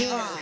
Yeah.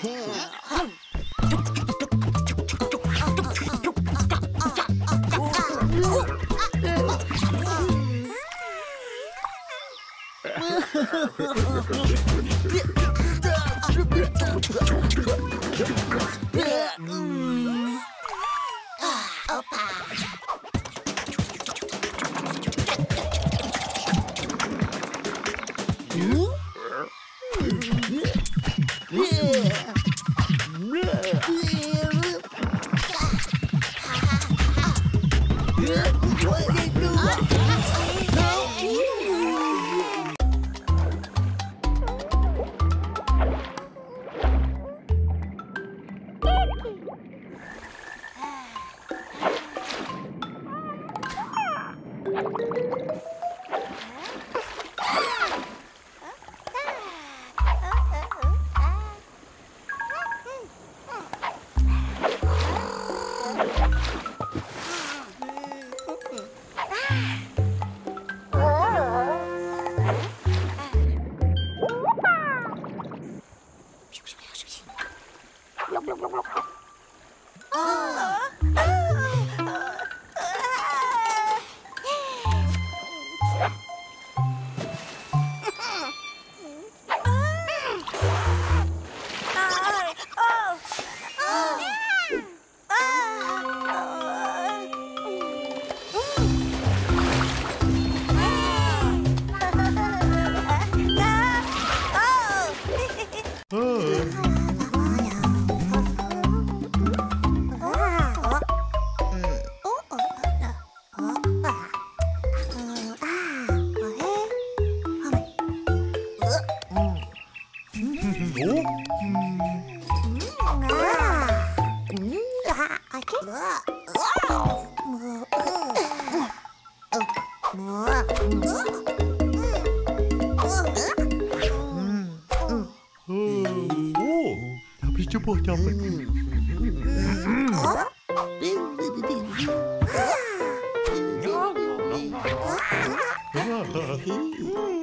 importar pra ti. Ah,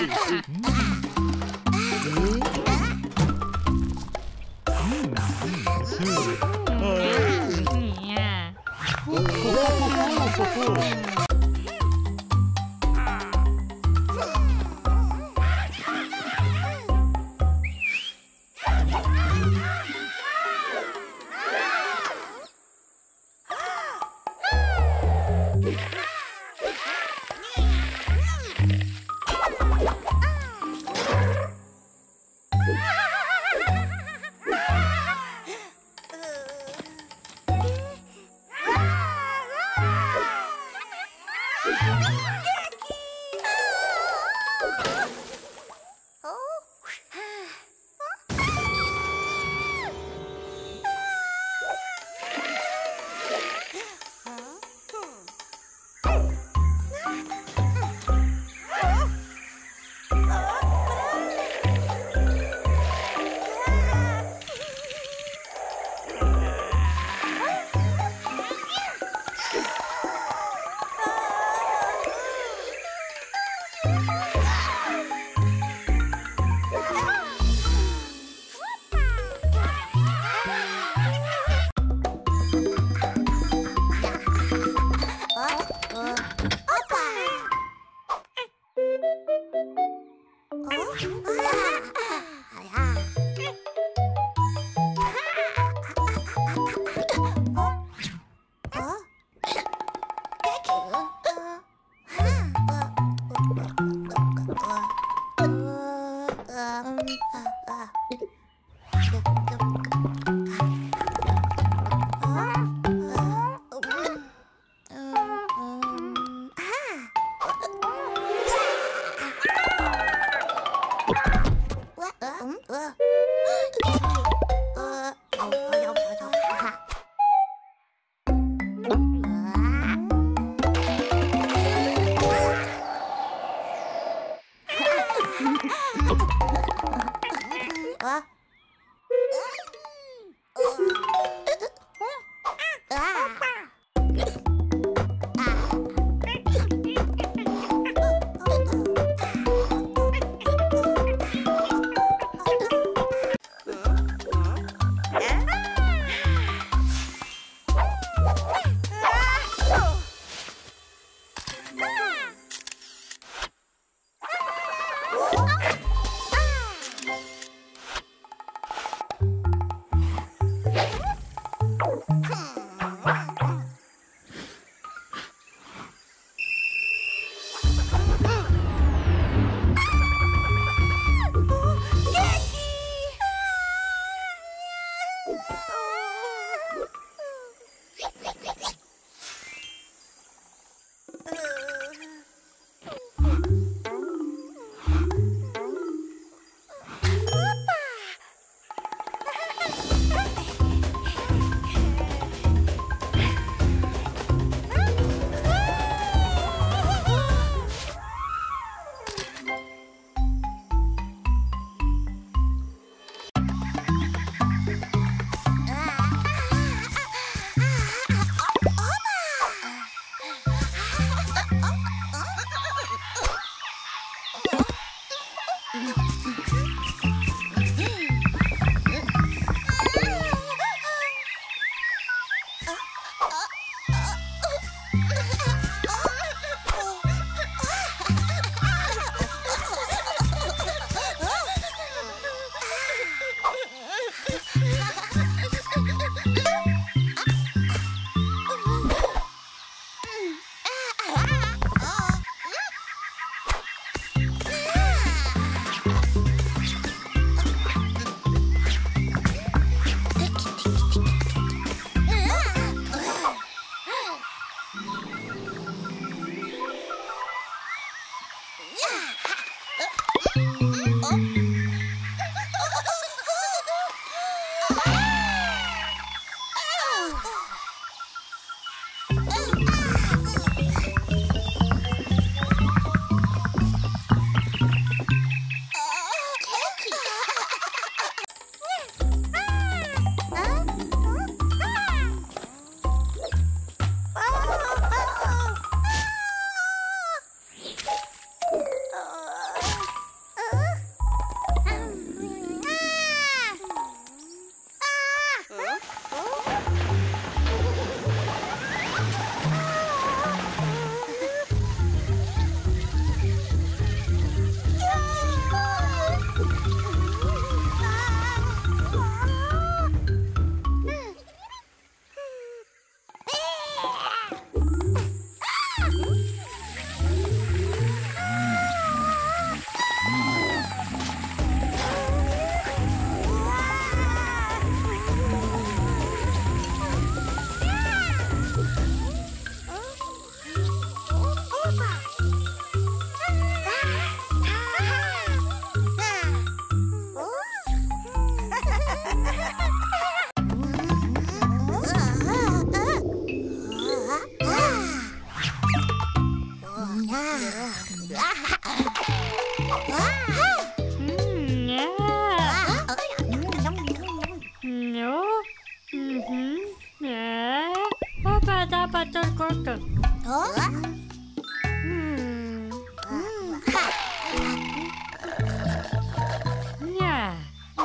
うん。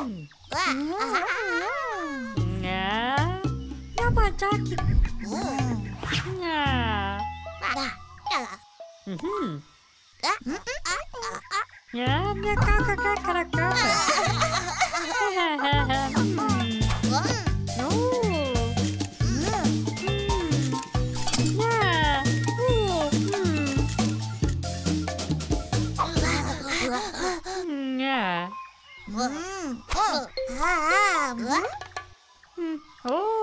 Mhm. Ya, ya, kakak, kakak, kakak. Hahaha. Hmm. Mom. Hmm. Oh.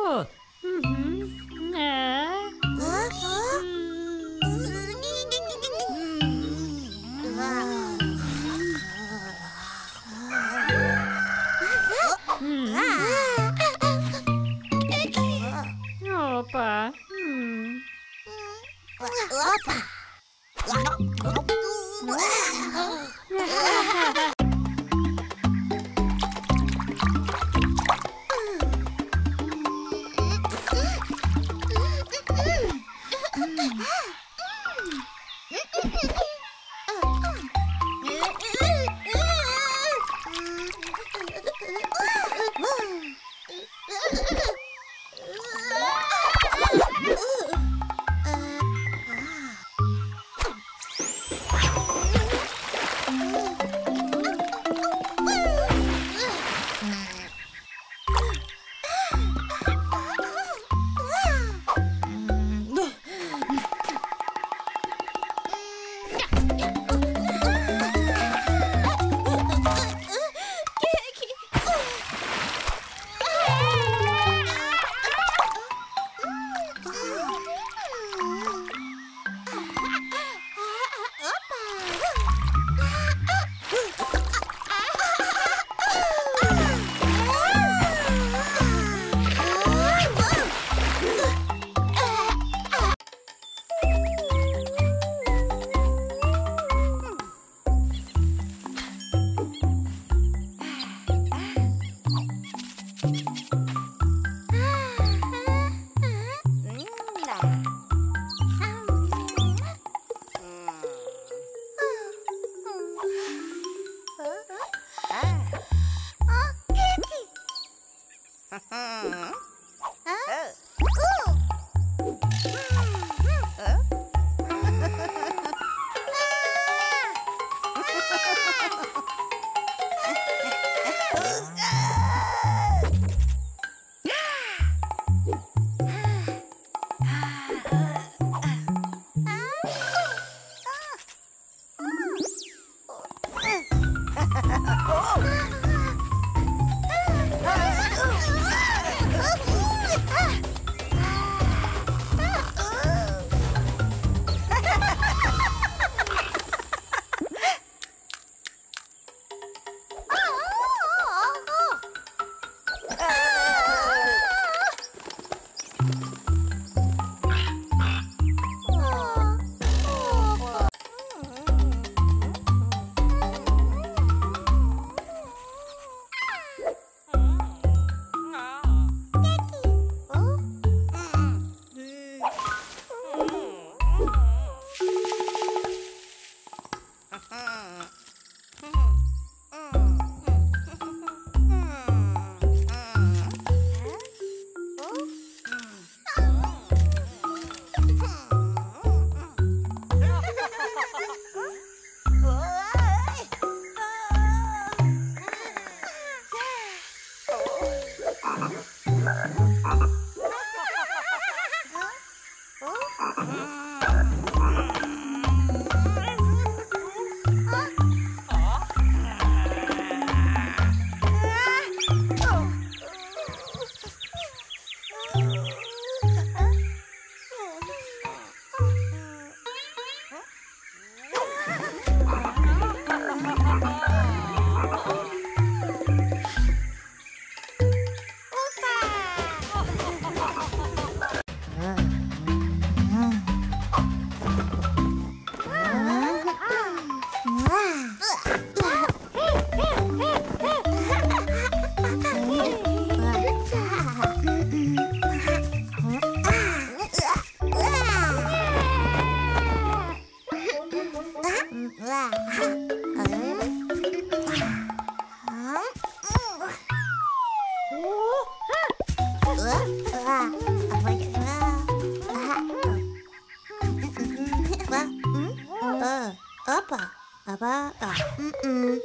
Baba. Uh, mm-mm.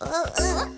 Uh.